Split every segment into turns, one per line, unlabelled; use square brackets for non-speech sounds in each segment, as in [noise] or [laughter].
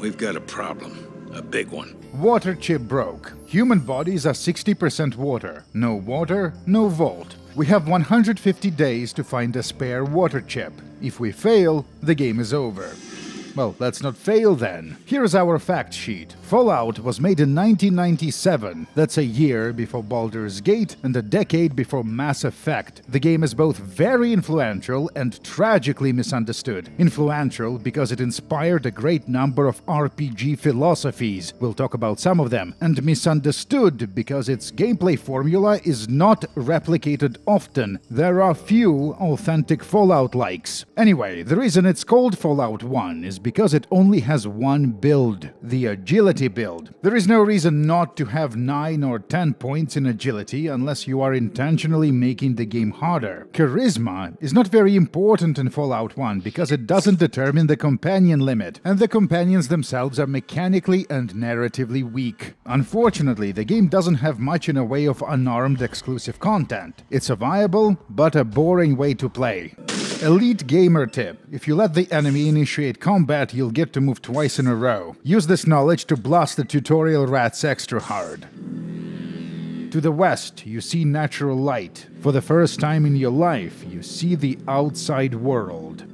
we've got a problem. A big one.
Water chip broke. Human bodies are 60% water. No water, no vault. We have 150 days to find a spare water chip. If we fail, the game is over. Well, let's not fail then. Here's our fact sheet. Fallout was made in 1997. That's a year before Baldur's Gate and a decade before Mass Effect. The game is both very influential and tragically misunderstood. Influential because it inspired a great number of RPG philosophies. We'll talk about some of them. And misunderstood because its gameplay formula is not replicated often. There are few authentic Fallout likes. Anyway, the reason it's called Fallout 1 is because it only has one build, the agility build. There is no reason not to have 9 or 10 points in agility unless you are intentionally making the game harder. Charisma is not very important in Fallout 1 because it doesn't determine the companion limit, and the companions themselves are mechanically and narratively weak. Unfortunately, the game doesn't have much in a way of unarmed exclusive content. It's a viable, but a boring way to play. Elite gamer tip. If you let the enemy initiate combat, you'll get to move twice in a row. Use this knowledge to blast the tutorial rats extra hard. To the west, you see natural light. For the first time in your life, you see the outside world.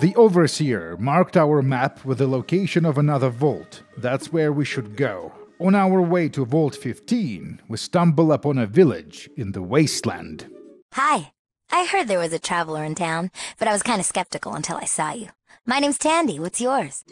The Overseer marked our map with the location of another vault. That's where we should go. On our way to Vault 15, we stumble upon a village in the wasteland.
Hi. I heard there was a traveler in town, but I was kind of skeptical until I saw you. My name's Tandy. What's yours?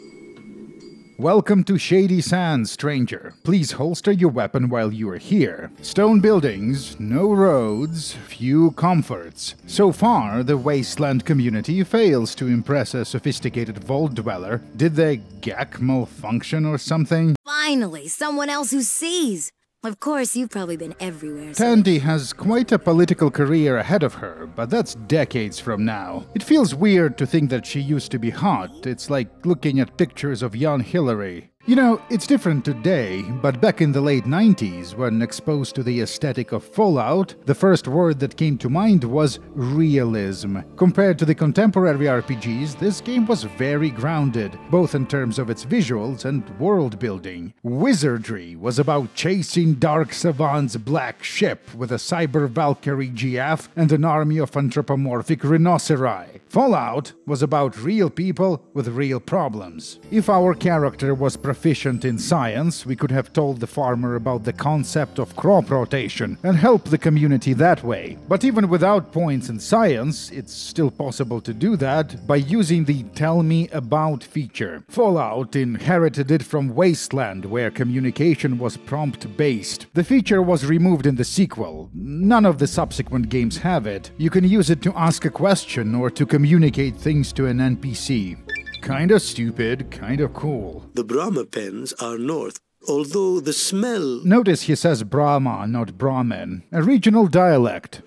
Welcome to Shady Sands, stranger. Please holster your weapon while you are here. Stone buildings, no roads, few comforts. So far, the wasteland community fails to impress a sophisticated vault dweller. Did the GAC malfunction or something?
Finally, someone else who sees. Of course, you've probably been everywhere. so-
Tandy has quite a political career ahead of her, but that's decades from now. It feels weird to think that she used to be hot. It's like looking at pictures of young Hillary. You know, it's different today, but back in the late 90s, when exposed to the aesthetic of Fallout, the first word that came to mind was realism. Compared to the contemporary RPGs, this game was very grounded, both in terms of its visuals and world building. Wizardry was about chasing Dark Savant's black ship with a cyber Valkyrie GF and an army of anthropomorphic rhinoceri. Fallout was about real people with real problems. If our character was proficient in science, we could have told the farmer about the concept of crop rotation and help the community that way. But even without points in science, it's still possible to do that by using the Tell Me About feature. Fallout inherited it from Wasteland, where communication was prompt based. The feature was removed in the sequel. None of the subsequent games have it. You can use it to ask a question or to communicate things to an NPC. Kinda stupid, kinda cool.
The Brahma pens are north, although the smell.
Notice he says Brahma, not Brahmin, a regional dialect.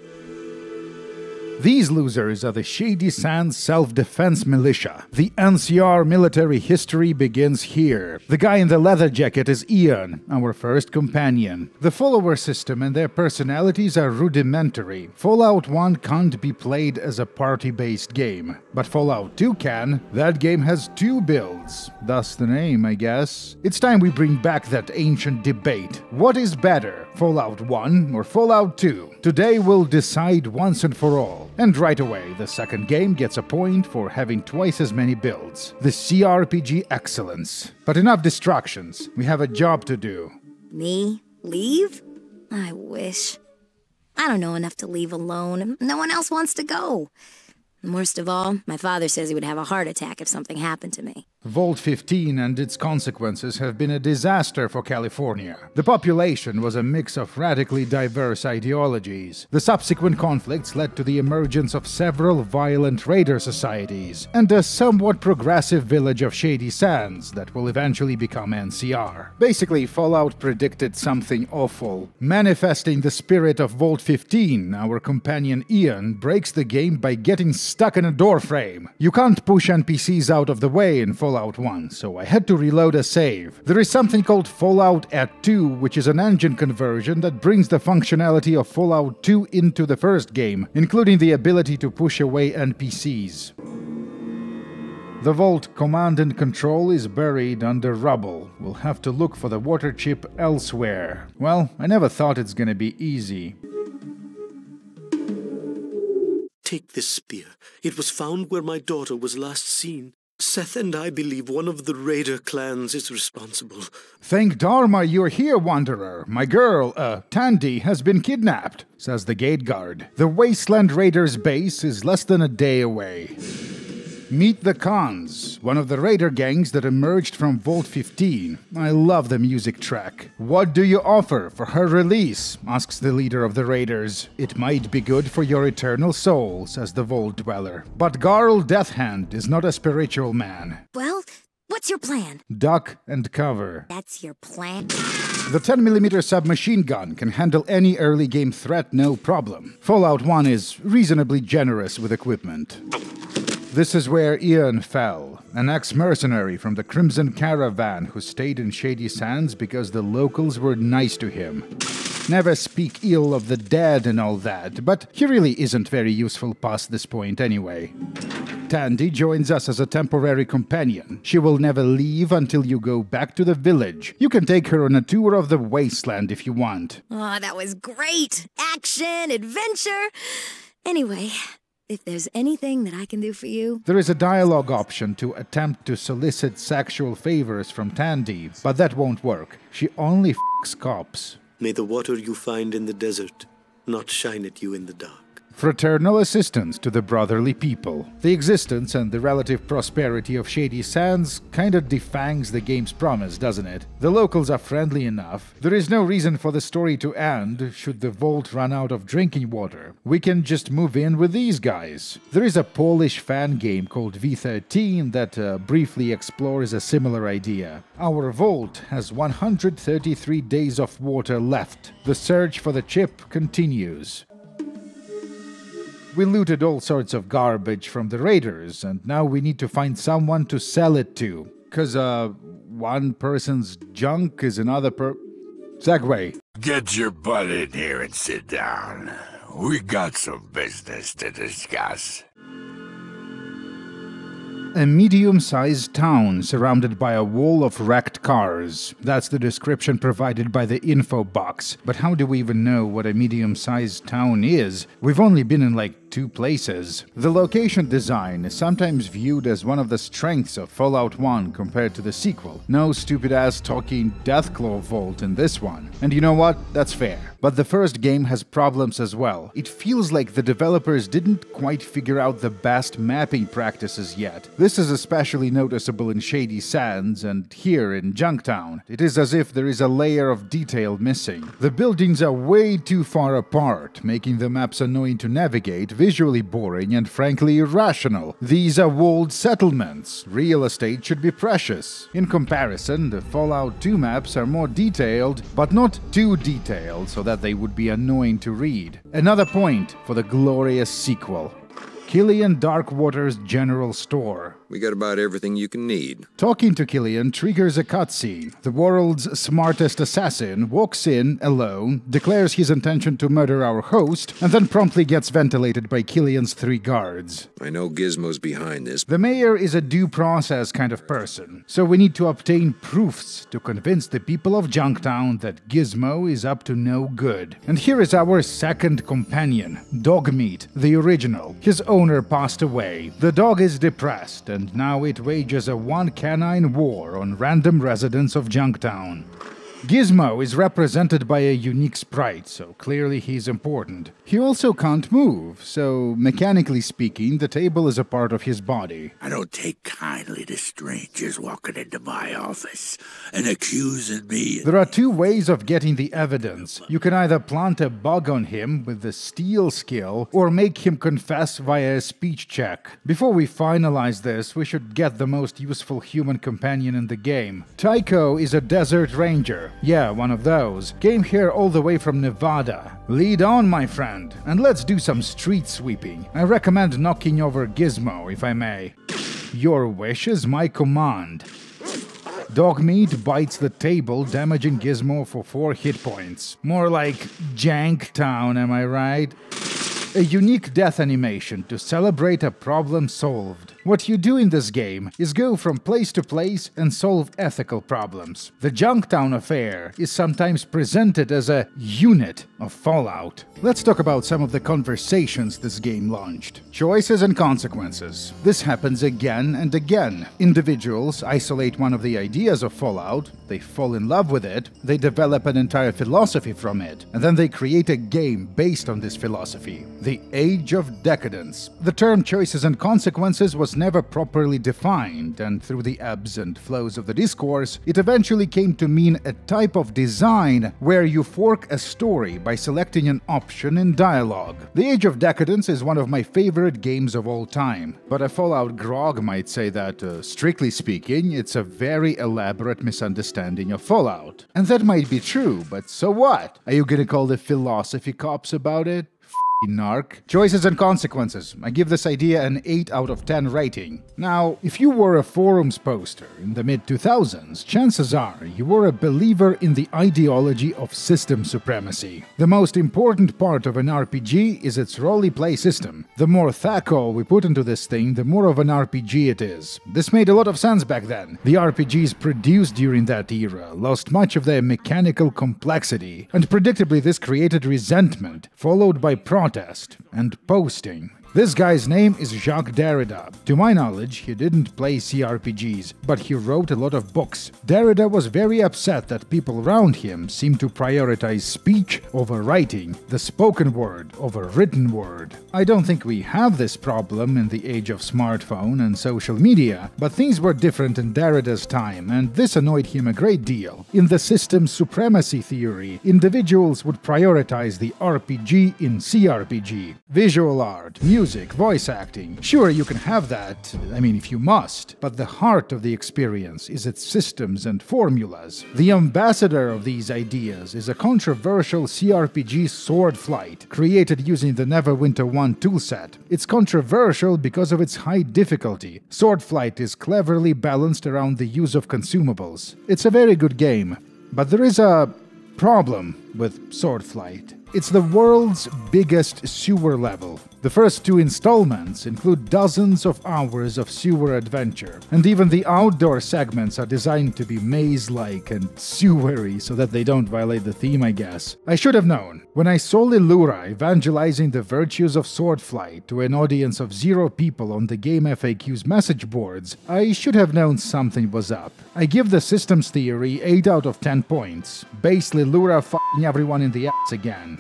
These losers are the Shady Sands Self Defense Militia. The NCR military history begins here. The guy in the leather jacket is Ian, our first companion. The follower system and their personalities are rudimentary. Fallout 1 can't be played as a party based game, but Fallout 2 can. That game has two builds, thus the name, I guess. It's time we bring back that ancient debate. What is better, Fallout 1 or Fallout 2? Today we'll decide once and for all. And right away, the second game gets a point for having twice as many builds. The CRPG excellence. But enough distractions. We have a job to do.
Me? Leave? I wish. I don't know enough to leave alone. No one else wants to go. Worst of all, my father says he would have a heart attack if something happened to me.
Vault 15 and its consequences have been a disaster for California. The population was a mix of radically diverse ideologies. The subsequent conflicts led to the emergence of several violent raider societies and a somewhat progressive village of Shady Sands that will eventually become NCR. Basically, Fallout predicted something awful. Manifesting the spirit of Vault 15, our companion Ian breaks the game by getting stuck in a doorframe. You can't push NPCs out of the way in Fallout 1, so I had to reload a save. There is something called Fallout Et Tu, which is an engine conversion that brings the functionality of Fallout 2 into the first game, including the ability to push away NPCs. The vault command and control is buried under rubble. We'll have to look for the water chip elsewhere. Well, I never thought it's gonna be easy.
Take this spear. It was found where my daughter was last seen. Seth and I believe one of the Raider clans is responsible.
Thank Dharma you're here, Wanderer. My girl, uh, Tandy, has been kidnapped, says the gate guard. The Wasteland Raiders base is less than a day away. Meet the Khans, one of the raider gangs that emerged from Vault 15. I love the music track. What do you offer for her release? asks the leader of the raiders. It might be good for your eternal soul, says the Vault dweller. But Garl Deathhand is not a spiritual man.
Well, what's your plan?
Duck and cover.
That's your plan?
The 10mm submachine gun can handle any early game threat no problem. Fallout 1 is reasonably generous with equipment. This is where Ian fell, an ex mercenary from the Crimson Caravan who stayed in Shady Sands because the locals were nice to him. Never speak ill of the dead and all that, but he really isn't very useful past this point anyway. Tandy joins us as a temporary companion. She will never leave until you go back to the village. You can take her on a tour of the wasteland if you want.
Oh, that was great! Action, adventure! Anyway, if there's anything that I can do for you,
There is a dialogue option to attempt to solicit sexual favors from Tandy, but that won't work. She only f***s cops.
May the water you find in the desert not shine at you in the dark.
Fraternal assistance to the brotherly people. The existence and the relative prosperity of Shady Sands kinda defangs the game's promise, doesn't it? The locals are friendly enough. There is no reason for the story to end should the vault run out of drinking water. We can just move in with these guys. There is a Polish fan game called V13 that uh, briefly explores a similar idea. Our vault has 133 days of water left. The search for the chip continues. We looted all sorts of garbage from the raiders, and now we need to find someone to sell it to. Cause, uh, one person's junk is another per. Segway.
Get your butt in here and sit down. We got some business to discuss.
A medium sized town surrounded by a wall of wrecked cars. That's the description provided by the info box. But how do we even know what a medium sized town is? We've only been in like two places. The location design is sometimes viewed as one of the strengths of Fallout 1 compared to the sequel. No stupid ass talking Deathclaw Vault in this one. And you know what? That's fair. But the first game has problems as well. It feels like the developers didn't quite figure out the best mapping practices yet. This is especially noticeable in Shady Sands and here in Junktown. It is as if there is a layer of detail missing. The buildings are way too far apart, making the maps annoying to navigate, visually boring, and frankly irrational. These are walled settlements. Real estate should be precious. In comparison, the Fallout 2 maps are more detailed, but not too detailed so that they would be annoying to read. Another point for the glorious sequel. Killian Darkwater's General Store.
We got about everything you can need.
Talking to Killian triggers a cutscene. The world's smartest assassin walks in alone, declares his intention to murder our host, and then promptly gets ventilated by Killian's three guards.
I know Gizmo's behind this.
The mayor is a due process kind of person, so we need to obtain proofs to convince the people of Junktown that Gizmo is up to no good. And here is our second companion, Dogmeat, the original. His owner passed away. The dog is depressed, and now it wages a one canine war on random residents of Junktown. Gizmo is represented by a unique sprite, so clearly he's important. He also can't move, so mechanically speaking, the table is a part of his body.
I don't take kindly to strangers walking into my office and accusing me.
There are two ways of getting the evidence. You can either plant a bug on him with the steal skill, or make him confess via a speech check. Before we finalize this, we should get the most useful human companion in the game. Tycho is a desert ranger. Yeah, one of those. Came here all the way from Nevada. Lead on, my friend, and let's do some street sweeping. I recommend knocking over Gizmo, if I may. Your wish is my command. Dogmeat bites the table, damaging Gizmo for 4 hit points. More like Janktown, am I right? A unique death animation to celebrate a problem solved. What you do in this game is go from place to place and solve ethical problems. The Junktown affair is sometimes presented as a unit of Fallout. Let's talk about some of the conversations this game launched. Choices and consequences. This happens again and again. Individuals isolate one of the ideas of Fallout, they fall in love with it, they develop an entire philosophy from it, and then they create a game based on this philosophy. The Age of Decadence. The term choices and consequences was never properly defined, and through the ebbs and flows of the discourse, it eventually came to mean a type of design where you fork a story by selecting an option in dialogue. The Age of Decadence is one of my favorite games of all time, but a Fallout grog might say that, uh, strictly speaking, it's a very elaborate misunderstanding of Fallout. And that might be true, but so what? Are you gonna call the philosophy cops about it? Narc. Choices and consequences. I give this idea an 8 out of 10 rating. Now, if you were a forums poster in the mid 2000s, chances are you were a believer in the ideology of system supremacy. The most important part of an RPG is its roleplay system. The more THAC0 we put into this thing, the more of an RPG it is. This made a lot of sense back then. The RPGs produced during that era lost much of their mechanical complexity, and predictably this created resentment, followed by protest and posting. This guy's name is Jacques Derrida. To my knowledge, he didn't play CRPGs, but he wrote a lot of books. Derrida was very upset that people around him seemed to prioritize speech over writing, the spoken word over written word. I don't think we have this problem in the age of smartphone and social media, but things were different in Derrida's time, and this annoyed him a great deal. In the system supremacy theory, individuals would prioritize the RPG in CRPG. Visual art, music, music, voice acting. Sure, you can have that, I mean, if you must, but the heart of the experience is its systems and formulas. The ambassador of these ideas is a controversial CRPG Swordflight, created using the Neverwinter 1 toolset. It's controversial because of its high difficulty. Swordflight is cleverly balanced around the use of consumables. It's a very good game, but there is a problem with Swordflight. It's the world's biggest sewer level. The first two installments include dozens of hours of sewer adventure, and even the outdoor segments are designed to be maze like and sewery so that they don't violate the theme, I guess. I should have known. When I saw Lilura evangelizing the virtues of swordflight to an audience of zero people on the Game FAQ's message boards, I should have known something was up. I give the systems theory 8 out of 10 points. Base Lilura f***ing everyone in the ass again.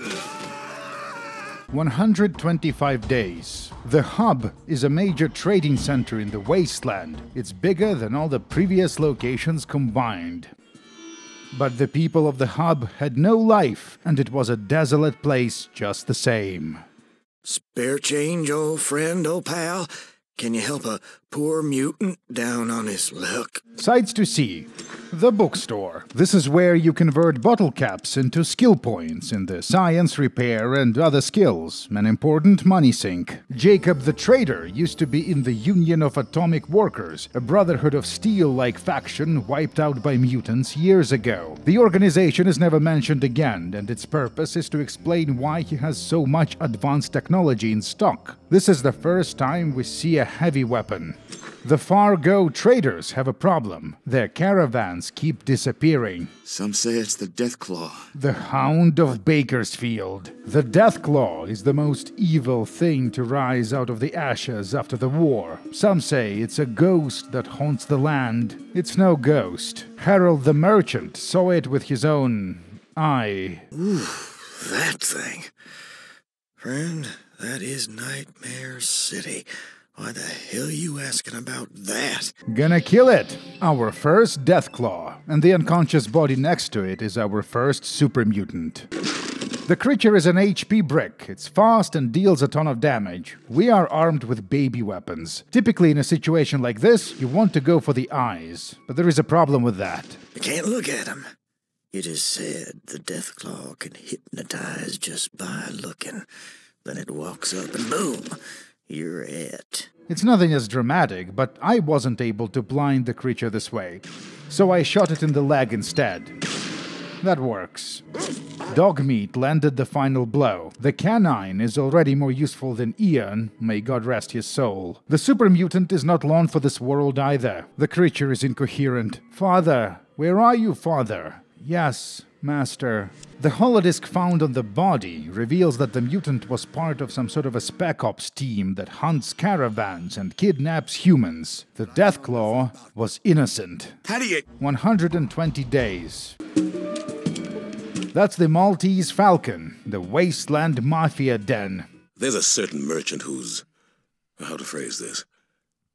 125 days. The hub is a major trading center in the wasteland. It's bigger than all the previous locations combined. But the people of the hub had no life, and it was a desolate place just the same.
Spare change, old friend, old pal? Can you help a poor mutant down on his luck?
Sights to see. The bookstore. This is where you convert bottle caps into skill points in the science, repair, and other skills. An important money sink. Jacob the Trader used to be in the Union of Atomic Workers, a Brotherhood of Steel like faction wiped out by mutants years ago. The organization is never mentioned again, and its purpose is to explain why he has so much advanced technology in stock. This is the first time we see a heavy weapon. The Far Go traders have a problem. Their caravans keep disappearing.
Some say it's the Deathclaw.
The Hound of Bakersfield. The Deathclaw is the most evil thing to rise out of the ashes after the war. Some say it's a ghost that haunts the land. It's no ghost. Harold the Merchant saw it with his own eye.
Ooh, that thing. Friend, that is Nightmare City. Why the hell you asking about that?
Gonna kill it! Our first Deathclaw, and the unconscious body next to it is our first super mutant. The creature is an HP brick. It's fast and deals a ton of damage. We are armed with baby weapons. Typically, in a situation like this, you want to go for the eyes, but there is a problem with that.
You can't look at him. It is said the Deathclaw can hypnotize just by looking. Then it walks up and boom, you're it.
It's nothing as dramatic, but I wasn't able to blind the creature this way, so I shot it in the leg instead. That works. Dogmeat landed the final blow. The canine is already more useful than Ian, may God rest his soul. The super mutant is not long for this world either. The creature is incoherent. Father, where are you, father? Yes, master. The holodisk found on the body reveals that the mutant was part of some sort of a spec ops team that hunts caravans and kidnaps humans. The Deathclaw was innocent.
How do you...
120 days. That's the Maltese Falcon, the wasteland mafia den.
There's a certain merchant who's, how to phrase this,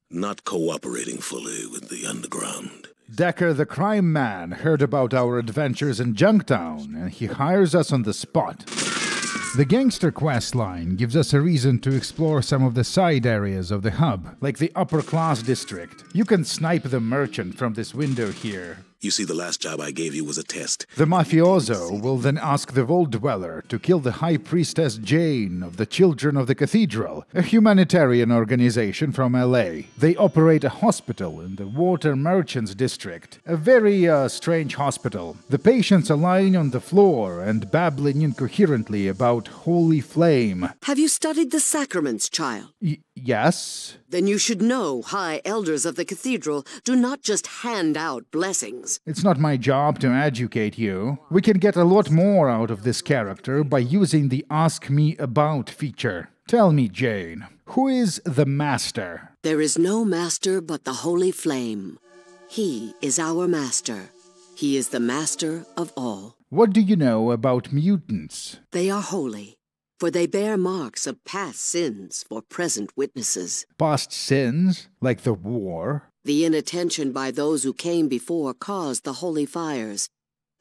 not cooperating fully with the underground.
Decker the crime man heard about our adventures in Junktown and he hires us on the spot. The gangster quest line gives us a reason to explore some of the side areas of the hub, like the upper class district. You can snipe the merchant from this window here.
You see, the last job I gave you was a test.
The mafioso will then ask the Vault Dweller to kill the High Priestess Jane of the Children of the Cathedral, a humanitarian organization from LA. They operate a hospital in the Water Merchants District, a very uh, strange hospital. The patients are lying on the floor and babbling incoherently about holy flame.
Have you studied the sacraments, child?
Y- yes?
Then you should know high elders of the cathedral do not just hand out blessings.
It's not my job to educate you. We can get a lot more out of this character by using the Ask Me About feature. Tell me, Jane, who is the Master?
There is no master but the holy flame. He is our master. He is the master of all.
What do you know about mutants?
They are holy, for they bear marks of past sins for present witnesses.
Past sins, like the war?
The inattention by those who came before caused the holy fires.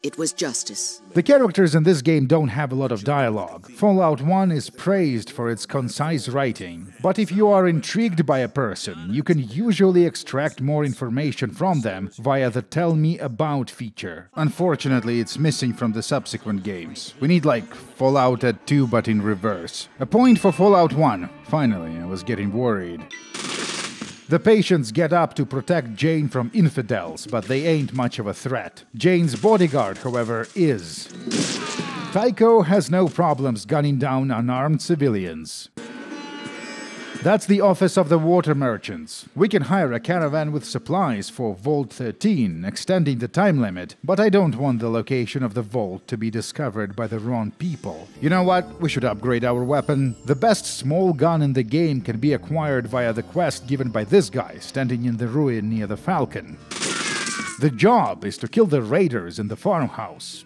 It was justice.
The characters in this game don't have a lot of dialogue. Fallout 1 is praised for its concise writing, but if you are intrigued by a person, you can usually extract more information from them via the Tell Me About feature. Unfortunately, it's missing from the subsequent games. We need like Fallout Et Tu but in reverse. A point for Fallout 1. Finally, I was getting worried. The patients get up to protect Jane from infidels, but they ain't much of a threat. Jane's bodyguard, however, is. Tycho has no problems gunning down unarmed civilians. That's the office of the water merchants. We can hire a caravan with supplies for Vault 13, extending the time limit, but I don't want the location of the vault to be discovered by the wrong people. You know what? We should upgrade our weapon. The best small gun in the game can be acquired via the quest given by this guy standing in the ruin near the Falcon. The job is to kill the raiders in the farmhouse.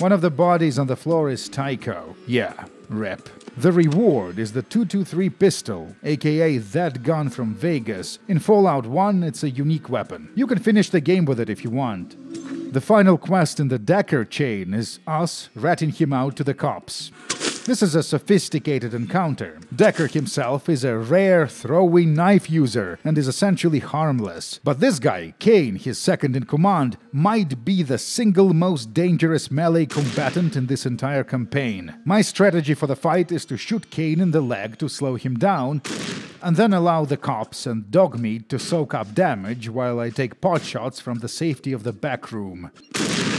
One of the bodies on the floor is Tycho. Yeah, rep. The reward is the 223 pistol, aka that gun from Vegas. In Fallout 1, it's a unique weapon. You can finish the game with it if you want. The final quest in the Decker chain is us ratting him out to the cops. This is a sophisticated encounter. Decker himself is a rare throwing knife user and is essentially harmless. But this guy, Kane, his second in command, might be the single most dangerous melee combatant in this entire campaign. My strategy for the fight is to shoot Kane in the leg to slow him down, and then allow the cops and dog meat to soak up damage while I take pot shots from the safety of the back room.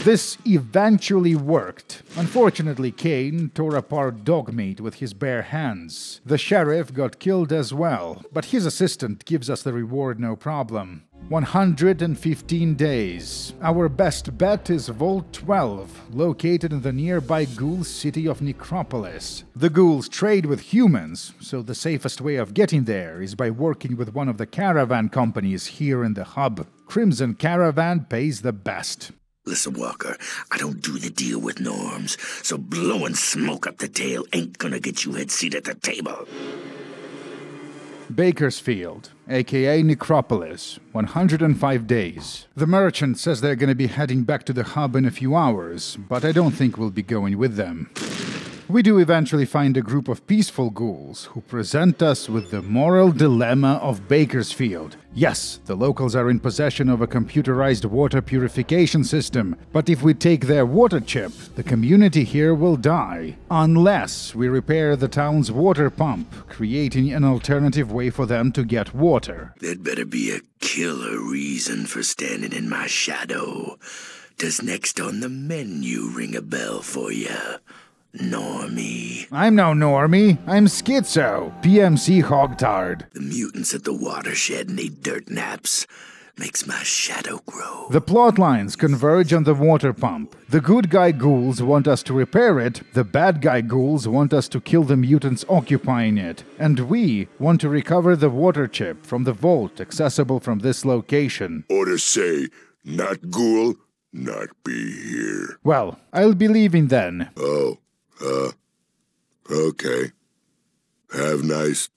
This eventually worked. Unfortunately, Kane tore apart Dogmeat with his bare hands. The sheriff got killed as well, but his assistant gives us the reward no problem. 115 days. Our best bet is Vault 12, located in the nearby ghoul city of Necropolis. The ghouls trade with humans, so the safest way of getting there is by working with one of the caravan companies here in the hub. Crimson Caravan pays the best.
Listen, Walker, I don't do the deal with norms, so blowing smoke up the tail ain't gonna get you head seat at the table.
Bakersfield, aka Necropolis, 105 days. The merchant says they're gonna be heading back to the hub in a few hours, but I don't think we'll be going with them. We do eventually find a group of peaceful ghouls who present us with the moral dilemma of Bakersfield. Yes, the locals are in possession of a computerized water purification system, but if we take their water chip, the community here will die. Unless we repair the town's water pump, creating an alternative way for them to get water.
There'd better be a killer reason for standing in my shadow. Does next on the menu ring a bell for you, Normie?
I'm no normie. I'm schizo. PMC hogtard.
The mutants at the watershed need dirt naps. Makes my shadow grow.
The plot lines converge on the water pump. The good guy ghouls want us to repair it, the bad guy ghouls want us to kill the mutants occupying it, and we want to recover the water chip from the vault accessible from this location.
Or to say, not ghoul, not be here.
Well, I'll be leaving then.
Oh, uh, okay. Have nice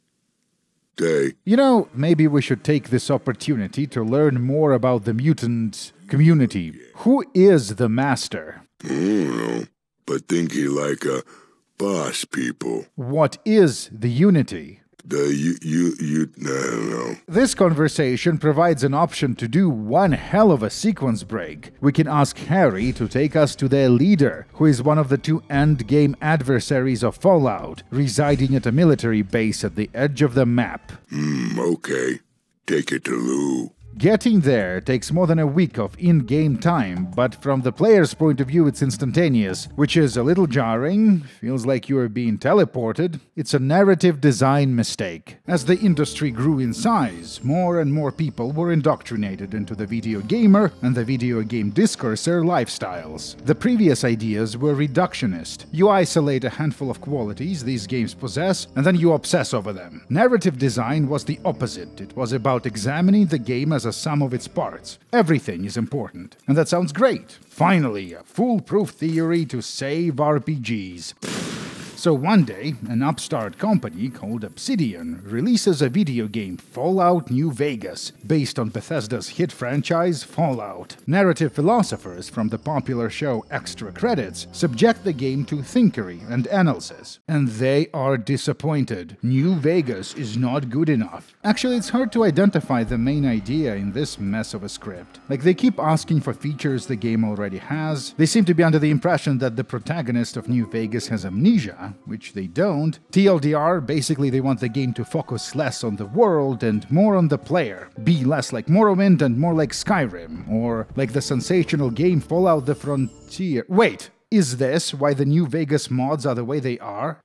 day.
You know, maybe we should take this opportunity to learn more about the mutant community. Who is the master?
I don't know, but think he like a boss people.
What is the unity?
The you you you I don't.
This conversation provides an option to do one hell of a sequence break. We can ask Harry to take us to their leader, who is one of the two endgame adversaries of Fallout, residing at a military base at the edge of the map.
Hmm, okay. Take it to Lou.
Getting there takes more than a week of in game time, but from the player's point of view, it's instantaneous, which is a little jarring. Feels like you are being teleported. It's a narrative design mistake. As the industry grew in size, more and more people were indoctrinated into the video gamer and the video game discourser lifestyles. The previous ideas were reductionist. You isolate a handful of qualities these games possess, and then you obsess over them. Narrative design was the opposite. It was about examining the game as a sum of its parts. Everything is important. And that sounds great. Finally, a foolproof theory to save RPGs. So one day, an upstart company called Obsidian releases a video game, Fallout New Vegas, based on Bethesda's hit franchise Fallout. Narrative philosophers from the popular show Extra Credits subject the game to thinkery and analysis, and they are disappointed. New Vegas is not good enough. Actually, it's hard to identify the main idea in this mess of a script. Like, they keep asking for features the game already has. They seem to be under the impression that the protagonist of New Vegas has amnesia, which they don't. TLDR, basically, they want the game to focus less on the world and more on the player. Be less like Morrowind and more like Skyrim, or like the sensational game Fallout the Frontier. Wait, is this why the New Vegas mods are the way they are?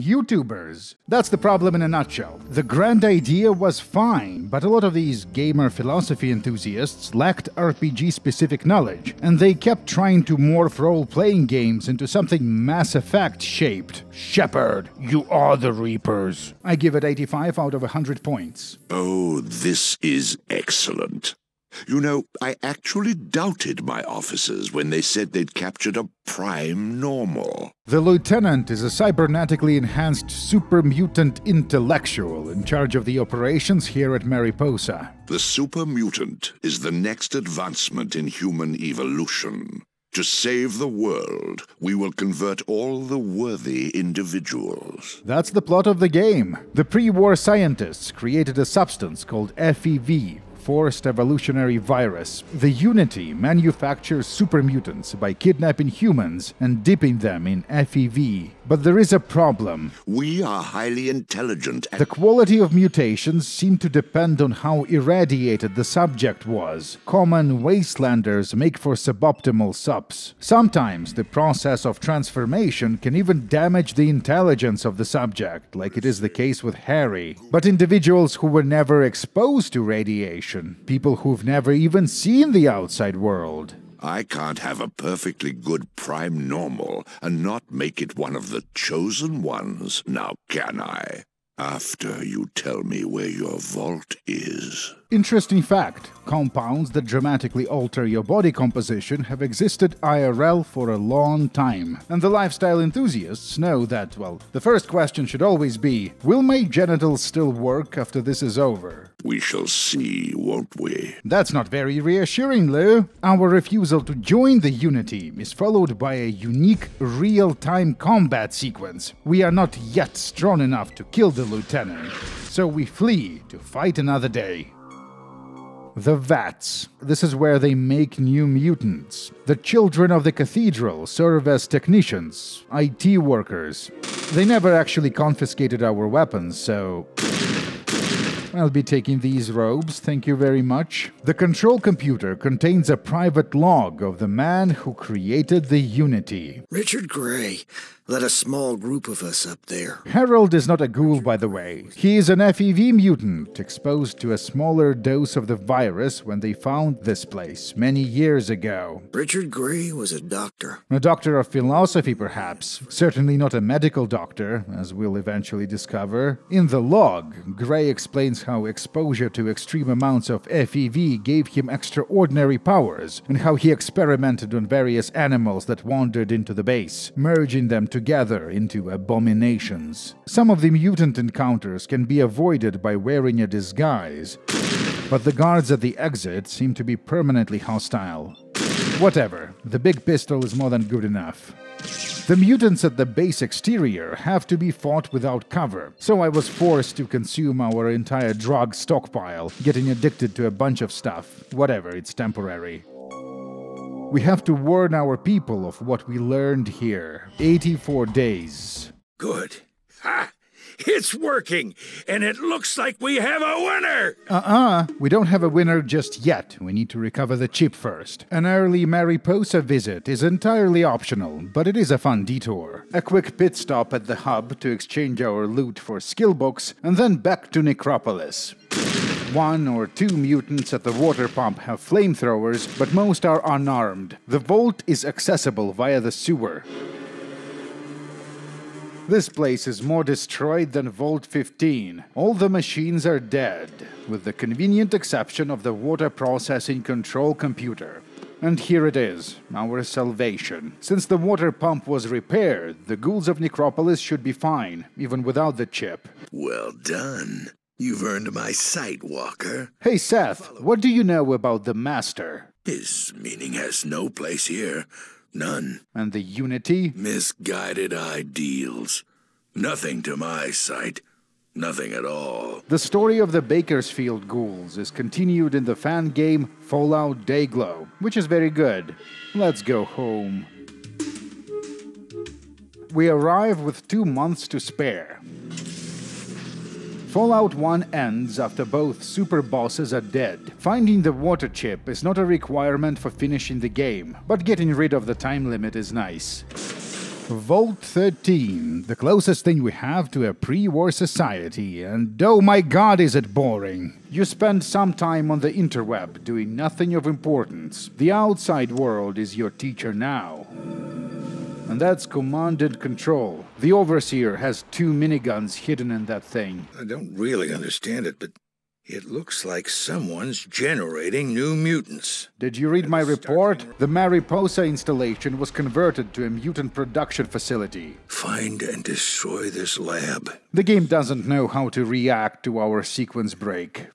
YouTubers. That's the problem in a nutshell. The grand idea was fine, but a lot of these gamer philosophy enthusiasts lacked RPG specific knowledge, and they kept trying to morph role playing games into something Mass Effect shaped. Shepard, you are the Reapers. I give it 85 out of 100 points.
Oh, this is excellent. You know, I actually doubted my officers when they said they'd captured a prime normal.
The lieutenant is a cybernetically enhanced super mutant intellectual in charge of the operations here at Mariposa.
The super mutant is the next advancement in human evolution. To save the world, we will convert all the worthy individuals.
That's the plot of the game. The pre war scientists created a substance called FEV, Forced Evolutionary Virus. The Unity manufactures super mutants by kidnapping humans and dipping them in FEV. But there is a problem.
We are highly intelligent
The quality of mutations seem to depend on how irradiated the subject was. Common wastelanders make for suboptimal subs. Sometimes the process of transformation can even damage the intelligence of the subject, like it is the case with Harry. But individuals who were never exposed to radiation, people who've never even seen the outside world,
I can't have a perfectly good prime normal and not make it one of the chosen ones, now can I? After you tell me where your vault is.
Interesting fact compounds that dramatically alter your body composition have existed IRL for a long time. And the lifestyle enthusiasts know that, well, the first question should always be Will my genitals still work after this is over?
We shall see, won't we?
That's not very reassuring, Lou. Our refusal to join the Unity is followed by a unique real time combat sequence. We are not yet strong enough to kill the Lieutenant, so we flee to fight another day. The Vats. This is where they make new mutants. The children of the cathedral serve as technicians, IT workers. They never actually confiscated our weapons, so. I'll be taking these robes, thank you very much. The control computer contains a private log of the man who created the Unity.
Richard Gray led a small group of us up there.
Harold is not a ghoul, by the way. He is an FEV mutant, exposed to a smaller dose of the virus when they found this place many years ago.
Richard Gray was a doctor.
A doctor of philosophy, perhaps. Certainly not a medical doctor, as we'll eventually discover. In the log, Gray explains how exposure to extreme amounts of FEV gave him extraordinary powers, and how he experimented on various animals that wandered into the base, merging them together into abominations. Some of the mutant encounters can be avoided by wearing a disguise, but the guards at the exit seem to be permanently hostile. Whatever, the big pistol is more than good enough. The mutants at the base exterior have to be fought without cover, so I was forced to consume our entire drug stockpile, getting addicted to a bunch of stuff. Whatever, it's temporary. We have to warn our people of what we learned here. 84 days.
Good. Ha! It's working, and it looks like we have a winner!
Uh uh we don't have a winner just yet. We need to recover the chip first. An early Mariposa visit is entirely optional, but it is a fun detour. A quick pit stop at the hub to exchange our loot for skill books, and then back to Necropolis. One or two mutants at the water pump have flamethrowers, but most are unarmed. The vault is accessible via the sewer. This place is more destroyed than Vault 15. All the machines are dead, with the convenient exception of the water processing control computer. And here it is, our salvation. Since the water pump was repaired, the ghouls of Necropolis should be fine, even without the chip.
Well done. You've earned my sight, Walker.
Hey Seth, what do you know about the Master?
His meaning has no place here. None.
And the Unity?
Misguided ideals. Nothing to my sight. Nothing at all.
The story of the Bakersfield ghouls is continued in the fan game Fallout Dayglow, which is very good. Let's go home. We arrive with two months to spare. Fallout 1 ends after both super bosses are dead. Finding the water chip is not a requirement for finishing the game, but getting rid of the time limit is nice. Vault 13, the closest thing we have to a pre war society, and oh my god, is it boring! You spend some time on the interweb doing nothing of importance. The outside world is your teacher now. And that's command and control. The Overseer has two miniguns hidden in that thing.
I don't really understand it, but it looks like someone's generating new mutants.
Did you read my report? The Mariposa installation was converted to a mutant production facility.
Find and destroy this lab.
The game doesn't know how to react to our sequence break.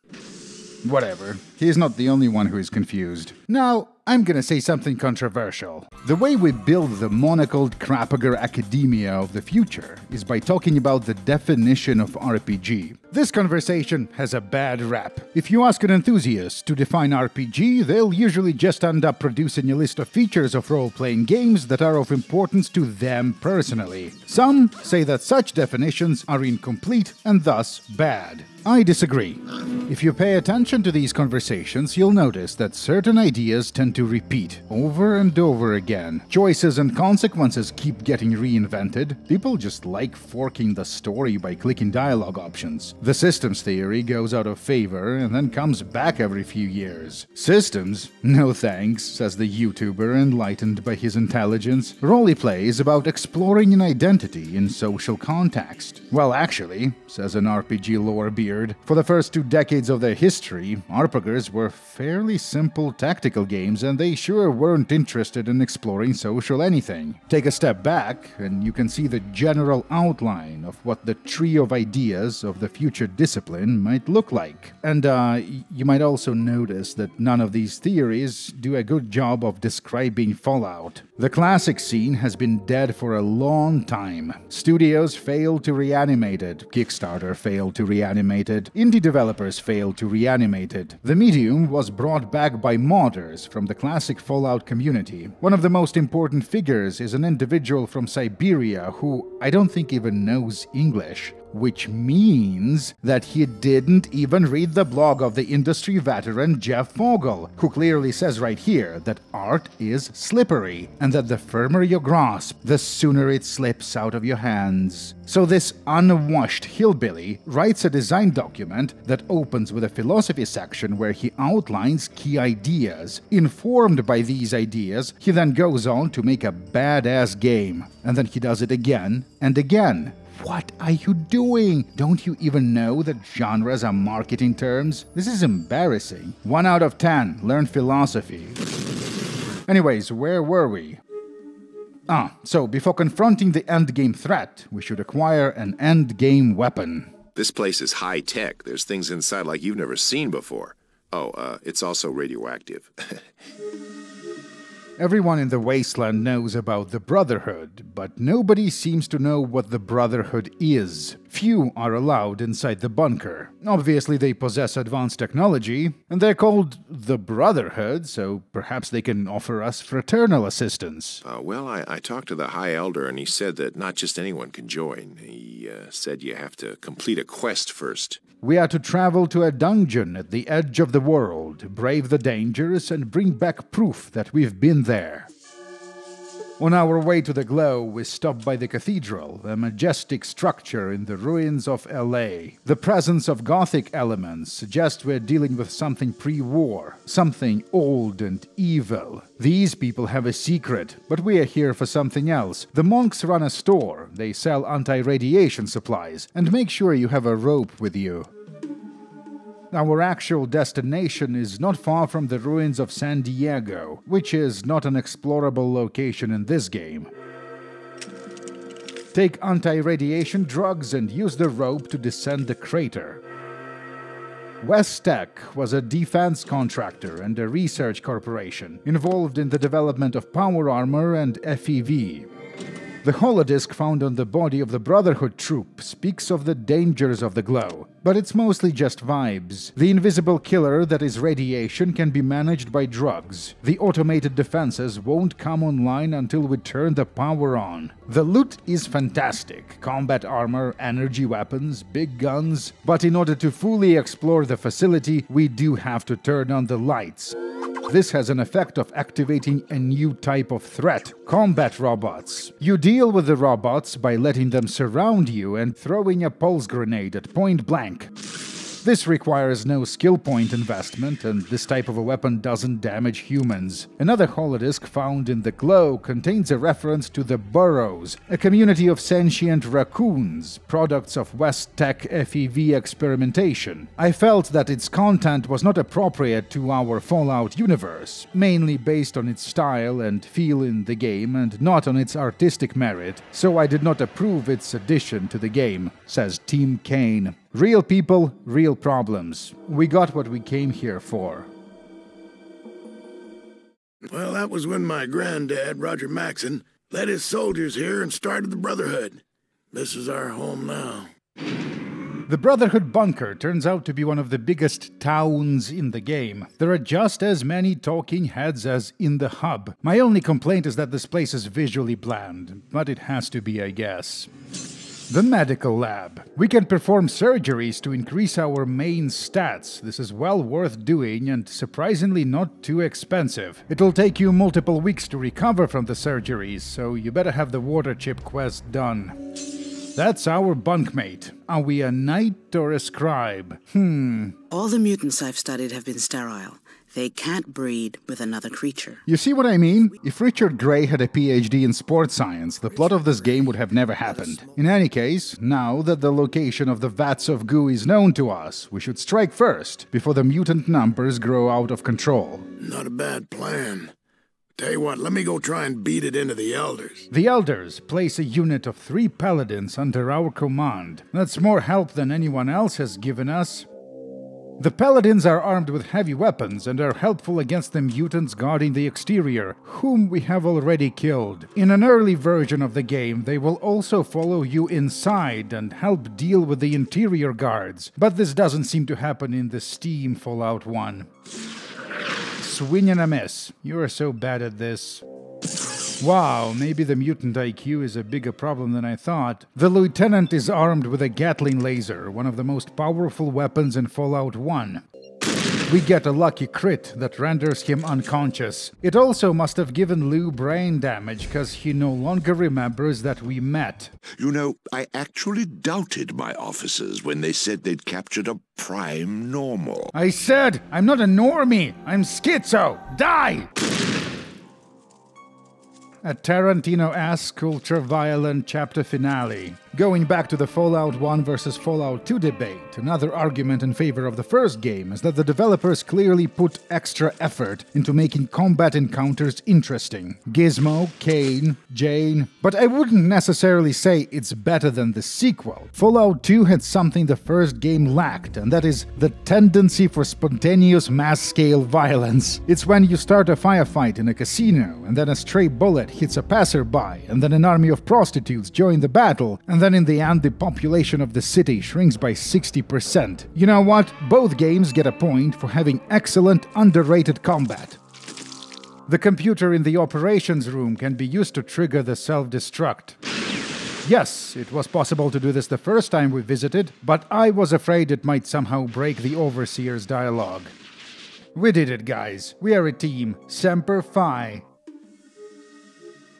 Whatever. He's not the only one who is confused. Now, I'm gonna say something controversial. The way we build the monocled Krapager academia of the future is by talking about the definition of RPG. This conversation has a bad rap. If you ask an enthusiast to define RPG, they'll usually just end up producing a list of features of role playing games that are of importance to them personally. Some say that such definitions are incomplete and thus bad. I disagree. If you pay attention to these conversations, you'll notice that certain ideas tend to repeat over and over again. Choices and consequences keep getting reinvented. People just like forking the story by clicking dialogue options. The systems theory goes out of favor and then comes back every few years. Systems? No thanks, says the YouTuber, enlightened by his intelligence. Roleplay is about exploring an identity in social context. Well, actually, says an RPG lore beard, for the first two decades of their history, RPGers were fairly simple tactical games and they sure weren't interested in exploring social anything. Take a step back, and you can see the general outline of what the tree of ideas of the future discipline might look like. And uh, you might also notice that none of these theories do a good job of describing Fallout. The classic scene has been dead for a long time. Studios failed to reanimate it, Kickstarter failed to reanimate it, indie developers failed to reanimate it. The medium was brought back by modders from the classic Fallout community. One of the most important figures is an individual from Siberia who I don't think even knows English which means that he didn't even read the blog of the industry veteran Jeff Vogel, who clearly says right here that art is slippery and that the firmer you grasp, the sooner it slips out of your hands. So, this unwashed hillbilly writes a design document that opens with a philosophy section where he outlines key ideas. Informed by these ideas, he then goes on to make a badass game. And then he does it again and again. What are you doing? Don't you even know that genres are marketing terms? This is embarrassing. 1 out of 10. Learn philosophy. Anyways, where were we? Ah, so before confronting the endgame threat, we should acquire an endgame weapon.
This place is high tech. There's things inside like you've never seen before. Oh, uh, it's also radioactive. [laughs]
Everyone in the wasteland knows about the Brotherhood, but nobody seems to know what the Brotherhood is. Few are allowed inside the bunker. Obviously, they possess advanced technology, and they're called the Brotherhood, so perhaps they can offer us fraternal assistance.
Uh, well, I, I talked to the High Elder, and he said that not just anyone can join. He uh, said you have to complete a quest first.
We are to travel to a dungeon at the edge of the world, brave the dangers, and bring back proof that we've been there. On our way to the glow, we stopped by the cathedral, a majestic structure in the ruins of LA. The presence of Gothic elements suggests we're dealing with something pre war, something old and evil. These people have a secret, but we are here for something else. The monks run a store, they sell anti radiation supplies, and make sure you have a rope with you. Our actual destination is not far from the ruins of San Diego, which is not an explorable location in this game. Take anti radiation drugs and use the rope to descend the crater. West Tek was a defense contractor and a research corporation involved in the development of power armor and FEV. The holodisc found on the body of the Brotherhood troop speaks of the dangers of the glow, but it's mostly just vibes. The invisible killer that is radiation can be managed by drugs. The automated defenses won't come online until we turn the power on. The loot is fantastic combat armor, energy weapons, big guns, but in order to fully explore the facility, we do have to turn on the lights. This has an effect of activating a new type of threat combat robots. You deal with the robots by letting them surround you and throwing a pulse grenade at point blank. This requires no skill point investment, and this type of a weapon doesn't damage humans. Another holodisc found in the glow contains a reference to the Burrows, a community of sentient raccoons, products of West Tek FEV experimentation. I felt that its content was not appropriate to our Fallout universe, mainly based on its style and feel in the game and not on its artistic merit, so I did not approve its addition to the game, says Tim Cain. Real people, real problems. We got what we came here for.
Well, that was when my granddad, Roger Maxson, led his soldiers here and started the Brotherhood. This is our home now.
The Brotherhood Bunker turns out to be one of the biggest towns in the game. There are just as many talking heads as in the hub. My only complaint is that this place is visually bland, but it has to be, I guess. The medical lab. We can perform surgeries to increase our main stats. This is well worth doing and surprisingly not too expensive. It'll take you multiple weeks to recover from the surgeries, so you better have the water chip quest done. That's our bunkmate. Are we a knight or a scribe? Hmm.
All the mutants I've studied have been sterile. They can't breed with another creature.
You see what I mean? If Richard Grey had a PhD in sports science, the plot of this game would have never happened. In any case, now that the location of the vats of goo is known to us, we should strike first, before the mutant numbers grow out of control.
Not a bad plan. Tell you what, let me go try and beat it into the Elders.
The Elders place a unit of three paladins under our command. That's more help than anyone else has given us. The paladins are armed with heavy weapons and are helpful against the mutants guarding the exterior, whom we have already killed. In an early version of the game, they will also follow you inside and help deal with the interior guards, but this doesn't seem to happen in the Steam Fallout 1. Swing and a miss. You are so bad at this. Wow, maybe the mutant IQ is a bigger problem than I thought. The lieutenant is armed with a Gatling laser, one of the most powerful weapons in Fallout 1. We get a lucky crit that renders him unconscious. It also must have given Lou brain damage because he no longer remembers that we met.
You know, I actually doubted my officers when they said they'd captured a prime normal.
I said, I'm not a normie, I'm schizo! Die! A Tarantino esque ultra violent chapter finale. Going back to the Fallout 1 versus Fallout 2 debate, another argument in favor of the first game is that the developers clearly put extra effort into making combat encounters interesting. Gizmo, Kane, Jane, but I wouldn't necessarily say it's better than the sequel. Fallout 2 had something the first game lacked, and that is the tendency for spontaneous mass scale violence. It's when you start a firefight in a casino, and then a stray bullet hits a passerby, and then an army of prostitutes join the battle, and then in the end the population of the city shrinks by 60%. You know what? Both games get a point for having excellent, underrated combat. The computer in the operations room can be used to trigger the self destruct. Yes, it was possible to do this the first time we visited, but I was afraid it might somehow break the Overseer's dialogue. We did it, guys. We are a team. Semper Fi.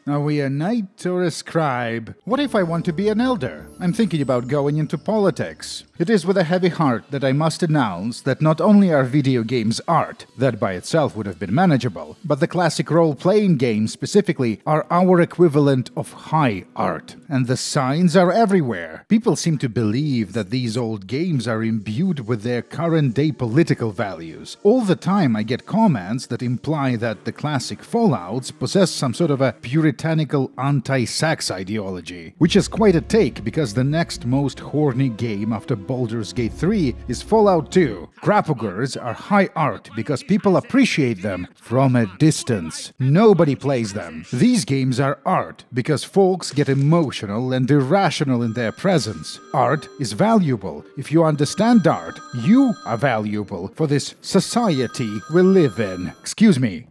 Are we a knight or a scribe? What if I want to be an elder? I'm thinking about going into politics. It is with a heavy heart that I must announce that not only are video games art, that by itself would have been manageable, but the classic role playing games specifically are our equivalent of high art. And the signs are everywhere. People seem to believe that these old games are imbued with their current day political values. All the time I get comments that imply that the classic Fallouts possess some sort of a puritanical anti sex ideology, which is quite a take because the next most horny game after Baldur's Gate 3 is Fallout 2. Grapplers are high art because people appreciate them from a distance. Nobody plays them. These games are art because folks get emotional and irrational in their presence. Art is valuable. If you understand art, you are valuable for this society we live in. Excuse me.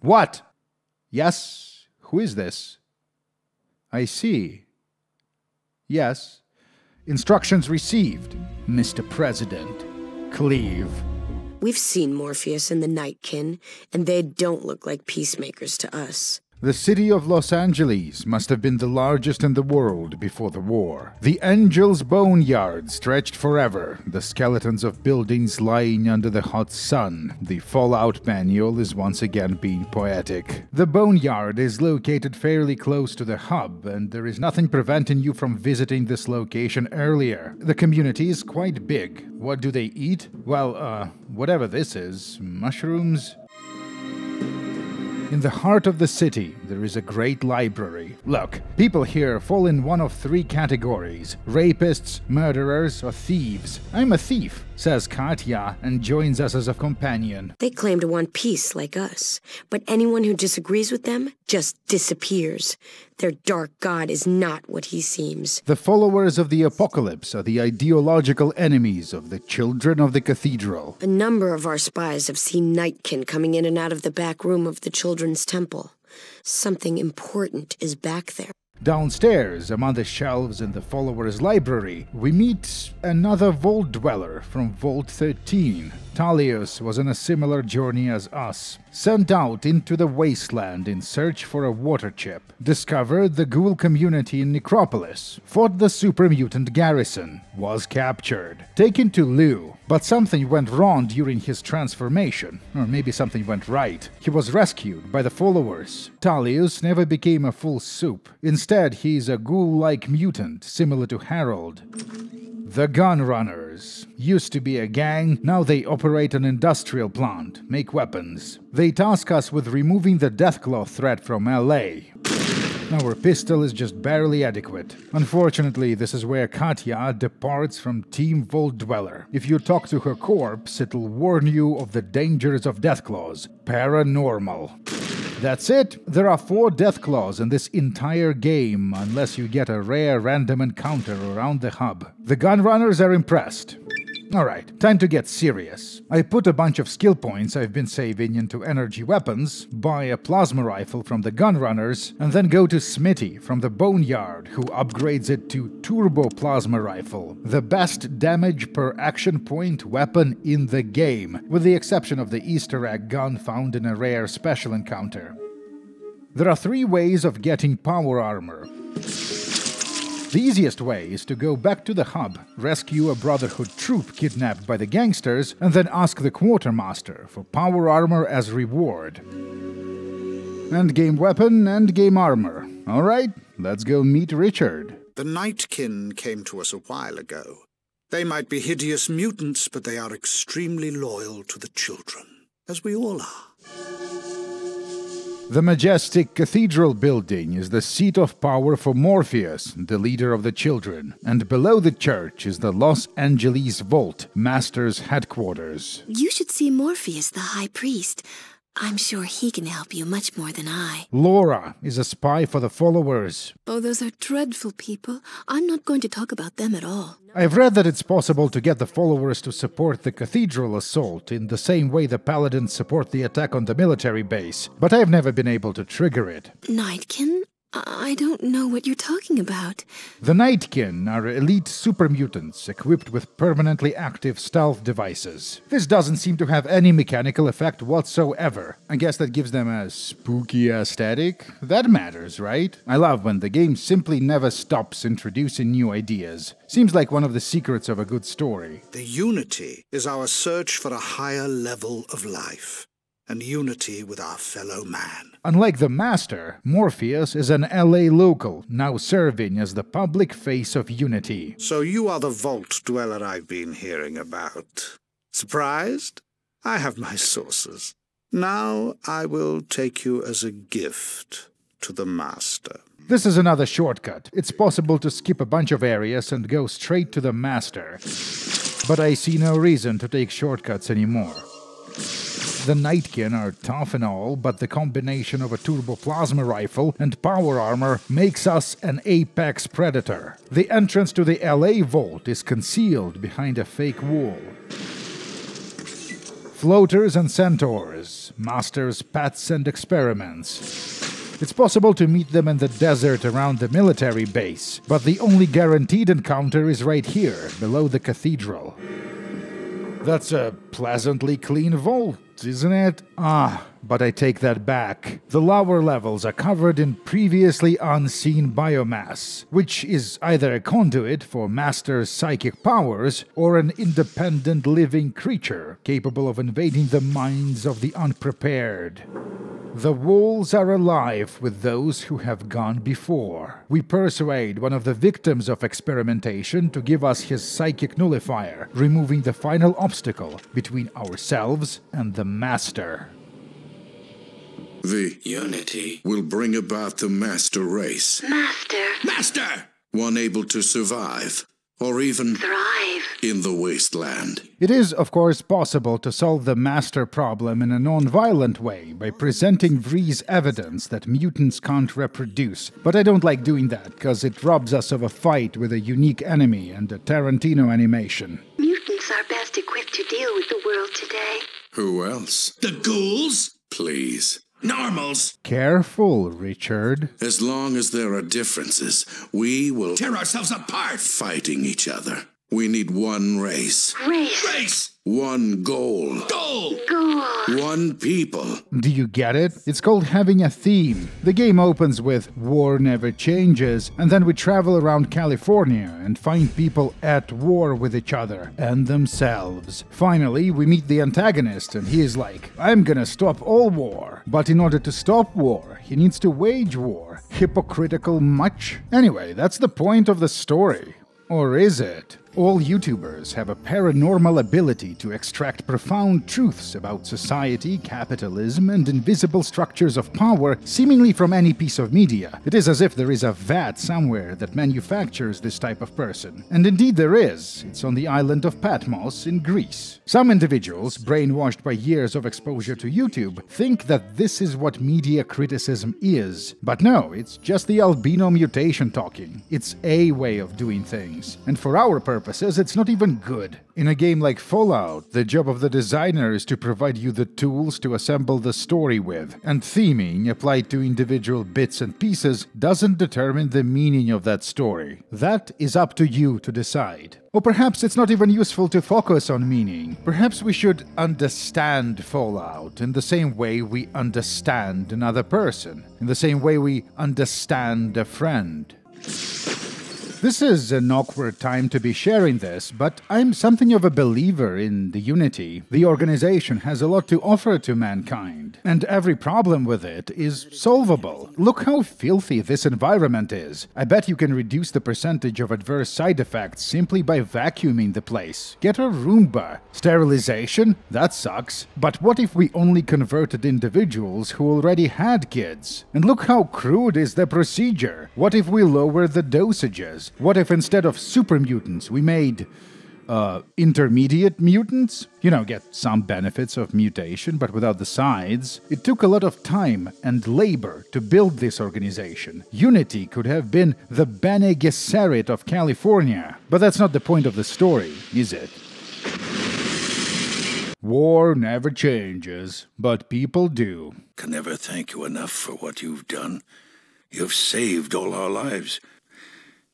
What? Yes? Who is this? I see. Yes. Instructions received, Mr. President. Cleave.
We've seen Morpheus and the Nightkin, and they don't look like peacemakers to us.
The city of Los Angeles must have been the largest in the world before the war. The Angel's Boneyard stretched forever, the skeletons of buildings lying under the hot sun. The Fallout manual is once again being poetic. The Boneyard is located fairly close to the hub, and there is nothing preventing you from visiting this location earlier. The community is quite big. What do they eat? Well, uh, whatever this is mushrooms? In the heart of the city, there is a great library. Look, people here fall in one of three categories rapists, murderers, or thieves. I'm a thief, says Katya, and joins us as a companion.
They claim to want peace like us, but anyone who disagrees with them just disappears. Their dark god is not what he seems.
The followers of the apocalypse are the ideological enemies of the children of the cathedral.
A number of our spies have seen Nightkin coming in and out of the back room of the Children's Temple. Something important is back there.
Downstairs, among the shelves in the followers' library, we meet another Vault Dweller from Vault 13. Talius was on a similar journey as us, sent out into the wasteland in search for a water chip, discovered the ghoul community in Necropolis, fought the super mutant garrison, was captured, taken to Lou, but something went wrong during his transformation, or maybe something went right. He was rescued by the followers. Talius never became a full soup. Instead, he's a ghoul like mutant, similar to Harold. The Gun Runners. Used to be a gang, now they operate an industrial plant, make weapons. They task us with removing the Deathclaw threat from LA. Our pistol is just barely adequate. Unfortunately, this is where Katya departs from Team Vault Dweller. If you talk to her corpse, it'll warn you of the dangers of Deathclaws. Paranormal. That's it. There are four Deathclaws in this entire game, unless you get a rare random encounter around the hub. The gunrunners are impressed. Alright, time to get serious. I put a bunch of skill points I've been saving into energy weapons, buy a plasma rifle from the gunrunners, and then go to Smitty from the Boneyard, who upgrades it to Turbo Plasma Rifle, the best damage per action point weapon in the game, with the exception of the Easter egg gun found in a rare special encounter. There are three ways of getting power armor. The easiest way is to go back to the hub, rescue a Brotherhood troop kidnapped by the gangsters, and then ask the quartermaster for power armor as reward. Endgame weapon, endgame armor. Alright, let's go meet Richard.
The Nightkin came to us a while ago. They might be hideous mutants, but they are extremely loyal to the children, as we all are.
The majestic cathedral building is the seat of power for Morpheus, the leader of the children, and below the church is the Los Angeles Vault, Master's headquarters.
You should see Morpheus, the High Priest. I'm sure he can help you much more than I.
Laura is a spy for the followers.
Oh, those are dreadful people. I'm not going to talk about them at all.
I've read that it's possible to get the followers to support the cathedral assault in the same way the paladins support the attack on the military base, but I've never been able to trigger it.
Nightkin? I don't know what you're talking about.
The Nightkin are elite super mutants equipped with permanently active stealth devices. This doesn't seem to have any mechanical effect whatsoever. I guess that gives them a spooky aesthetic. That matters, right? I love when the game simply never stops introducing new ideas. Seems like one of the secrets of a good story.
The unity is our search for a higher level of life, and unity with our fellow man.
Unlike the Master, Morpheus is an LA local, now serving as the public face of Unity.
So you are the vault dweller I've been hearing about. Surprised? I have my sources. Now I will take you as a gift to the Master.
This is another shortcut. It's possible to skip a bunch of areas and go straight to the Master. But I see no reason to take shortcuts anymore. The Nightkin are tough and all, but the combination of a turbo plasma rifle and power armor makes us an apex predator. The entrance to the LA vault is concealed behind a fake wall. Floaters and centaurs, masters, pets, and experiments. It's possible to meet them in the desert around the military base, but the only guaranteed encounter is right here, below the cathedral. That's a pleasantly clean vault, isn't it? Ah, but I take that back. The lower levels are covered in previously unseen biomass, which is either a conduit for Master's psychic powers or an independent living creature capable of invading the minds of the unprepared. The walls are alive with those who have gone before. We persuade one of the victims of experimentation to give us his psychic nullifier, removing the final obstacle between ourselves and the Master.
The
Unity
will bring about the master race.
Master.
Master! One able to survive, or even
Thrive.
in the wasteland.
It is, of course, possible to solve the master problem in a non violent way by presenting Vree's evidence that mutants can't reproduce. But I don't like doing that, because it robs us of a fight with a unique enemy and a Tarantino animation.
Mutants are best equipped to deal with the world today.
Who else?
The ghouls?
Please.
Normals?
Careful, Richard.
As long as there are differences, we will
Tear ourselves apart!
fighting each other. We need one race,
Race.
Race!
one goal,
Goal!
Goal.
one people.
Do you get it? It's called having a theme. The game opens with War Never Changes, and then we travel around California and find people at war with each other and themselves. Finally, we meet the antagonist, and he is like, I'm gonna stop all war. But in order to stop war, he needs to wage war. Hypocritical much? Anyway, that's the point of the story. Or is it? All YouTubers have a paranormal ability to extract profound truths about society, capitalism, and invisible structures of power seemingly from any piece of media. It is as if there is a vat somewhere that manufactures this type of person. And indeed there is. It's on the island of Patmos in Greece. Some individuals, brainwashed by years of exposure to YouTube, think that this is what media criticism is. But no, it's just the albino mutation talking. It's a way of doing things. And for our purposes, it's not even good. In a game like Fallout, the job of the designer is to provide you the tools to assemble the story with, and theming applied to individual bits and pieces doesn't determine the meaning of that story. That is up to you to decide. Or perhaps it's not even useful to focus on meaning. Perhaps we should understand Fallout in the same way we understand another person, in the same way we understand a friend. This is an awkward time to be sharing this, but I'm something of a believer in the Unity. The organization has a lot to offer to mankind, and every problem with it is solvable. Look how filthy this environment is. I bet you can reduce the percentage of adverse side effects simply by vacuuming the place. Get a Roomba. Sterilization? That sucks. But what if we only converted individuals who already had kids? And look how crude is the procedure. What if we lower the dosages? What if instead of super mutants we made uh, intermediate mutants? You know, get some benefits of mutation, but without the sides. It took a lot of time and labor to build this organization. Unity could have been the Bene Gesserit of California. But that's not the point of the story, is it? War never changes, but people do.
Can never thank you enough for what you've done. You've saved all our lives.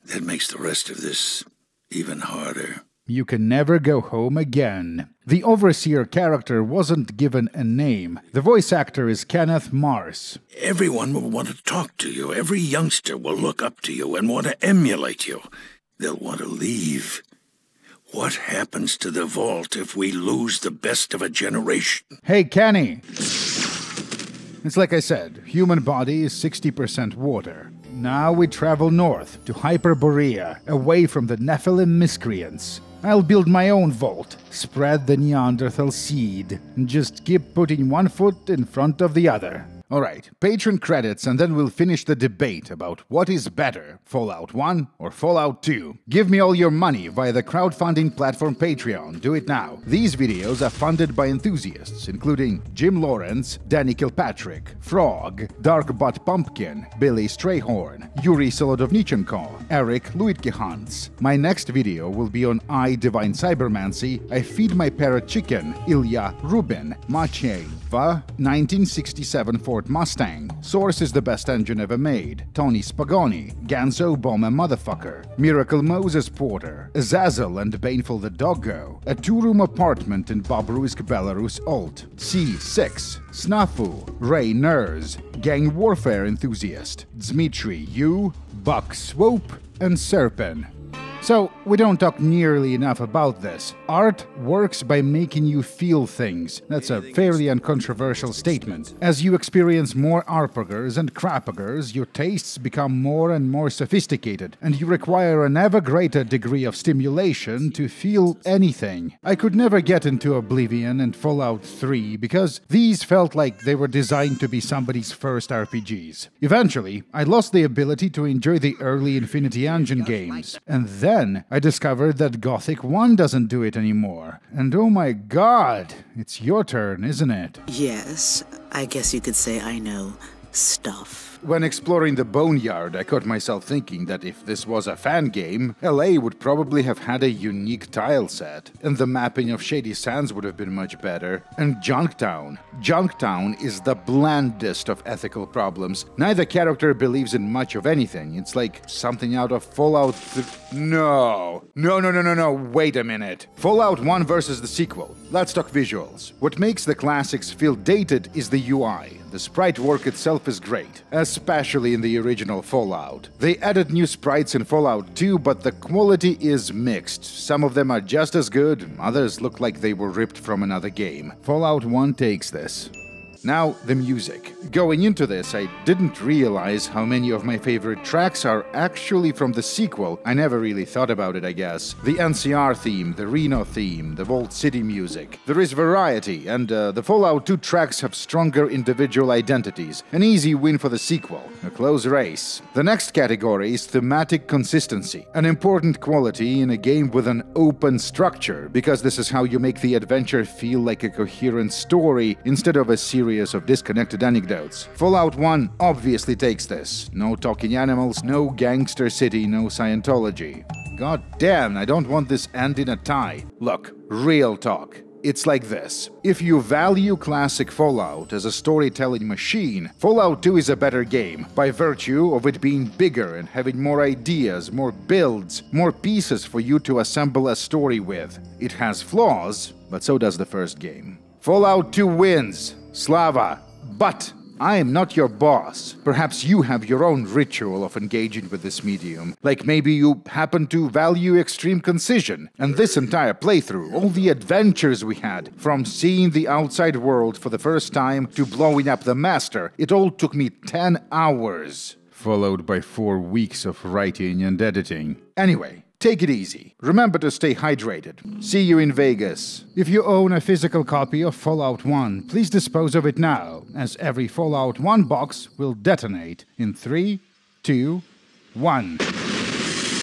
That makes the rest of this even harder.
You can never go home again. The Overseer character wasn't given a name. The voice actor is Kenneth Mars.
Everyone will want to talk to you. Every youngster will look up to you and want to emulate you. They'll want to leave. What happens to the vault if we lose the best of a generation?
Hey, Kenny! It's like I said, human body is 60% water. Now we travel north to Hyperborea, away from the Nephilim miscreants. I'll build my own vault, spread the Neanderthal seed, and just keep putting one foot in front of the other. Alright, patron credits, and then we'll finish the debate about what is better, Fallout 1 or Fallout 2. Give me all your money via the crowdfunding platform Patreon. Do it now. These videos are funded by enthusiasts, including Jim Lawrence, Danny Kilpatrick, Frog, Darkbot Pumpkin, Billy Strayhorn, Yuri Solodovnichenko, Eric Luitkehans. My next video will be on I Divine Cybermancy, I Feed My Parrot Chicken, Ilya Rubin, Maciej, Va, 1967 Ford Mustang, Source is the best engine ever made, Tony Spagoni, Ganzo Bomber Motherfucker, Miracle Moses Porter, Azazel and Baneful the Doggo, a two-room apartment in Bobruisk, Belarus Alt, C6, Snafu, Ray Ners, Gang Warfare Enthusiast, Dmitry U, Buck Swope, and Serpen. So, we don't talk nearly enough about this. Art works by making you feel things. That's a fairly uncontroversial statement. As you experience more arpagers and crapagers, your tastes become more and more sophisticated, and you require an ever greater degree of stimulation to feel anything. I could never get into Oblivion and Fallout 3 because these felt like they were designed to be somebody's first RPGs. Eventually, I lost the ability to enjoy the early Infinity Engine games, and then then I discovered that Gothic 1 doesn't do it anymore. And oh my god, it's your turn, isn't it?
Yes, I guess you could say I know stuff.
When exploring the Boneyard, I caught myself thinking that if this was a fan game, LA would probably have had a unique tile set, and the mapping of Shady Sands would have been much better. And Junktown. Junktown is the blandest of ethical problems. Neither character believes in much of anything. It's like something out of Fallout 3. No. No, no, no, no, no. Wait a minute. Fallout 1 versus the sequel. Let's talk visuals. What makes the classics feel dated is the UI. The sprite work itself is great, especially in the original Fallout. They added new sprites in Fallout 2, but the quality is mixed. Some of them are just as good, others look like they were ripped from another game. Fallout 1 takes this. Now, the music. Going into this, I didn't realize how many of my favorite tracks are actually from the sequel. I never really thought about it, I guess. The NCR theme, the Reno theme, the Vault City music. There is variety, and uh, the Fallout 2 tracks have stronger individual identities. An easy win for the sequel, a close race. The next category is thematic consistency, an important quality in a game with an open structure, because this is how you make the adventure feel like a coherent story instead of a series of disconnected anecdotes. Fallout 1 obviously takes this. No talking animals, no gangster city, no Scientology. God damn, I don't want this end in a tie. Look, real talk. It's like this. If you value classic Fallout as a storytelling machine, Fallout 2 is a better game by virtue of it being bigger and having more ideas, more builds, more pieces for you to assemble a story with. It has flaws, but so does the first game. Fallout 2 wins. Slava. But I am not your boss. Perhaps you have your own ritual of engaging with this medium. Like maybe you happen to value extreme concision. And this entire playthrough, all the adventures we had, from seeing the outside world for the first time to blowing up the master, it all took me 10 hours. Followed by 4 weeks of writing and editing. Anyway, Take it easy. Remember to stay hydrated. See you in Vegas. If you own a physical copy of Fallout 1, please dispose of it now, as every Fallout 1 box will detonate in 3, 2, 1.